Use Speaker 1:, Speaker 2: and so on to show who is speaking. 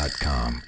Speaker 1: Inc.com.